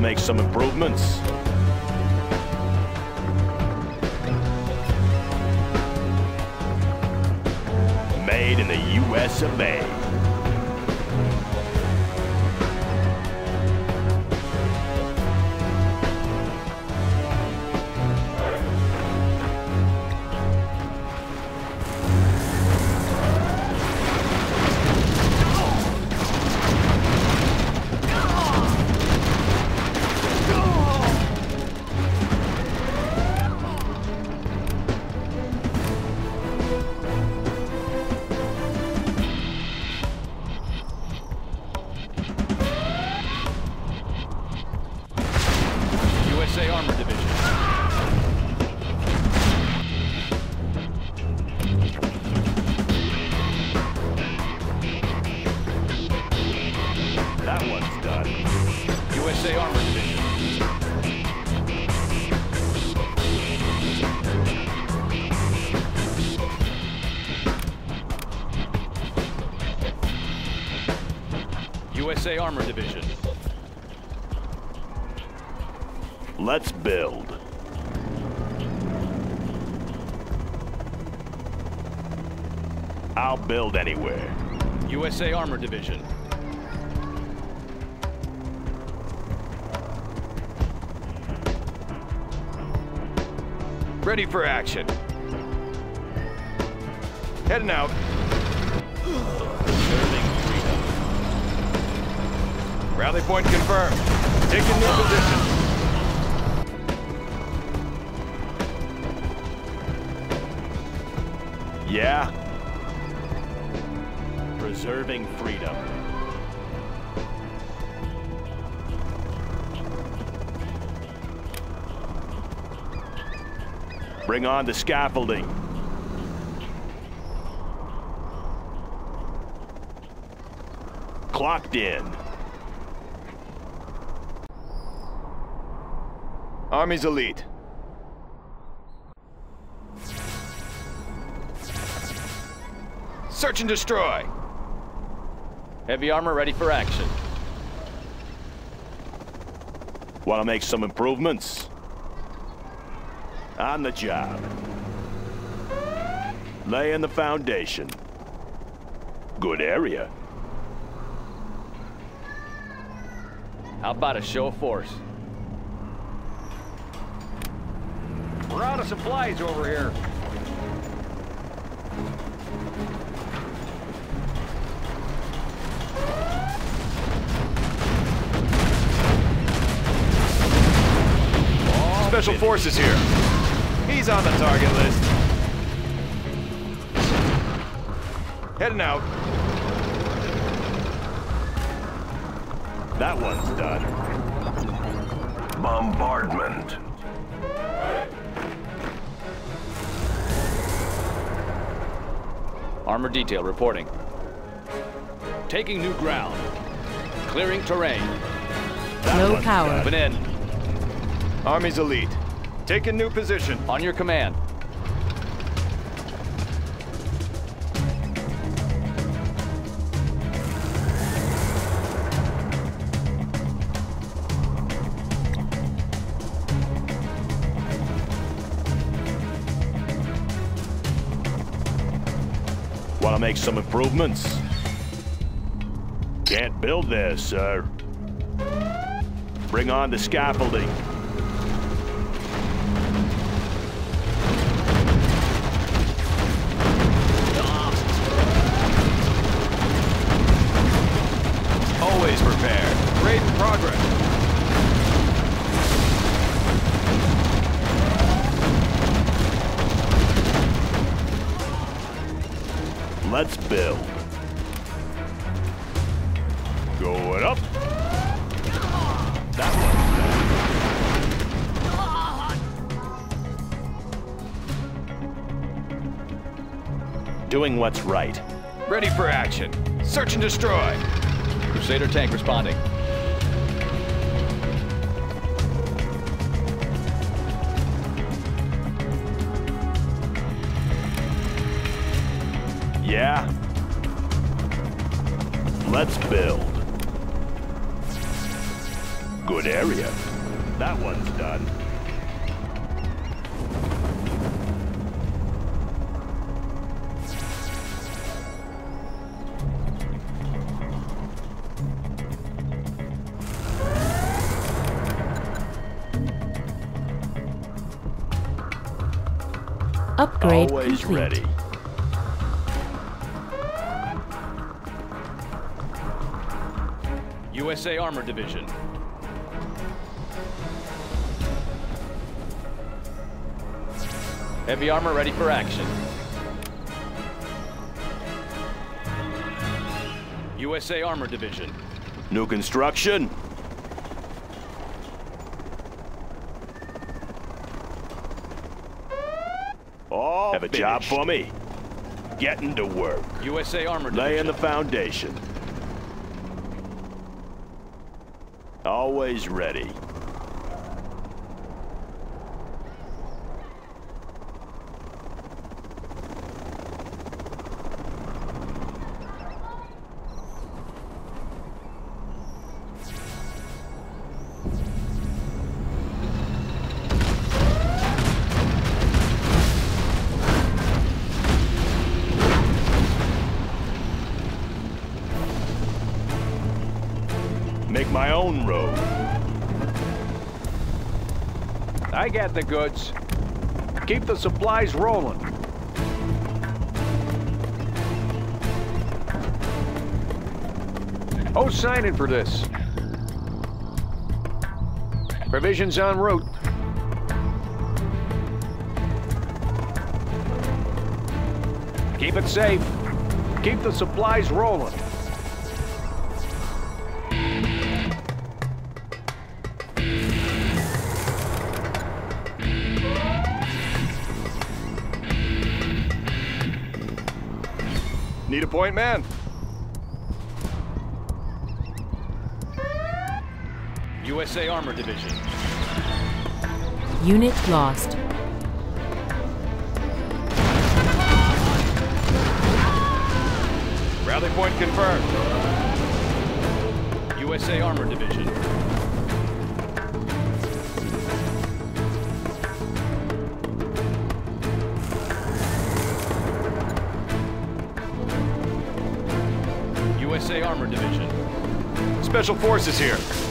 To make some improvements? Made in the US of A. USA Armor Division. That one's done. USA Armor Division. USA Armor Division. Let's build. I'll build anywhere. USA Armor Division. Ready for action. Heading out. Rally point confirmed. Taking new position. Yeah? Preserving freedom. Bring on the scaffolding. Clocked in. Army's elite. Search and destroy. Heavy armor ready for action. Want to make some improvements? On the job. Laying the foundation. Good area. How about a show of force? We're out of supplies over here. Special Forces here. He's on the target list. Heading out. That one's done. Bombardment. Armor detail reporting. Taking new ground. Clearing terrain. That Low power. done. Moving in. Army's elite. Take a new position. On your command. Want to make some improvements? Build there, sir. Bring on the scaffolding. Always prepared. Great progress. Let's build. Doing what's right. Ready for action. Search and destroy. Crusader tank responding. Yeah? Let's build. Good area. That one's done. Upgrade Always complete. ready. USA Armor Division. Heavy armor ready for action. USA Armor Division. New construction. All Have a job for me. Getting to work. USA Armor Laying the foundation. Always ready. I got the goods. Keep the supplies rolling. Oh, Who's signing for this? Provisions en route. Keep it safe. Keep the supplies rolling. Need a point man? USA Armor Division. Unit lost. Rally point confirmed. USA Armor Division. Special forces here.